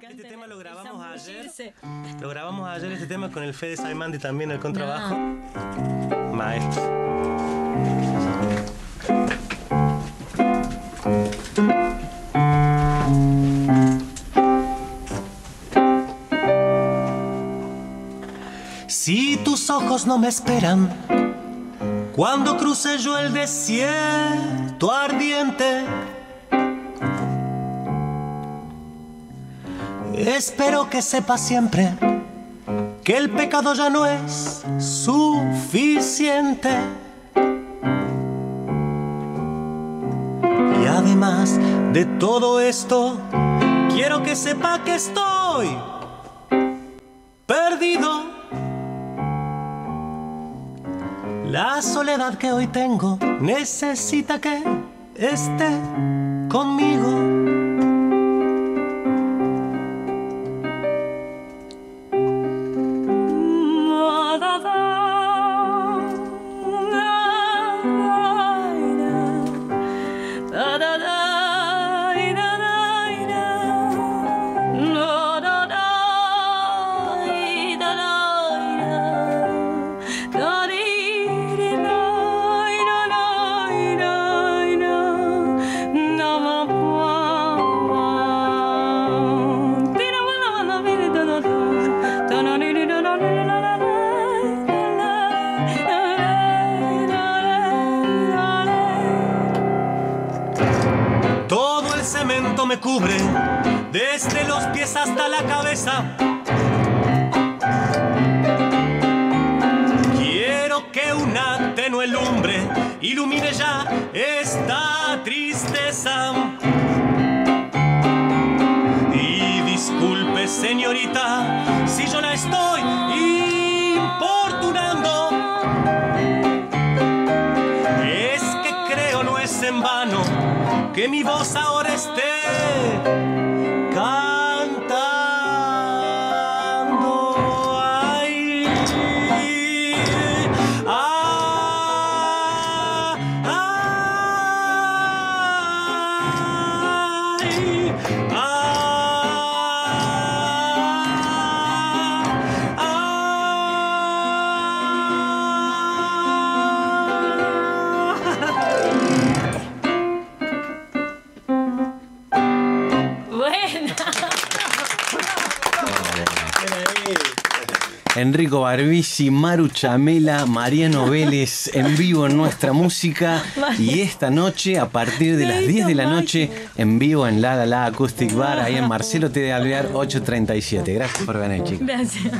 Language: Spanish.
Este tema lo grabamos ayer. Lo grabamos ayer este tema con el Fede Saimandi también el contrabajo. Maestro. Si tus ojos no me esperan, cuando cruce yo el desierto ardiente, espero que sepas siempre que el pecado ya no es suficiente. Y además de todo esto, quiero que sepa que estoy perdido. La soledad que hoy tengo necesita que esté conmigo. Me cubre, desde los pies hasta la cabeza. Quiero que una tenue lumbre ilumine ya esta tristeza. Y disculpe, señorita, si yo la estoy que mi voz ahora esté cantando. Ay, ah, ay, Buena. Enrico Barbisi, Maru Chamela, Mariano Vélez en vivo en nuestra música y esta noche a partir de las 10 de la noche en vivo en La La La Acoustic Bar ahí en Marcelo T. de Alvear 837. Gracias por venir chicos. Gracias.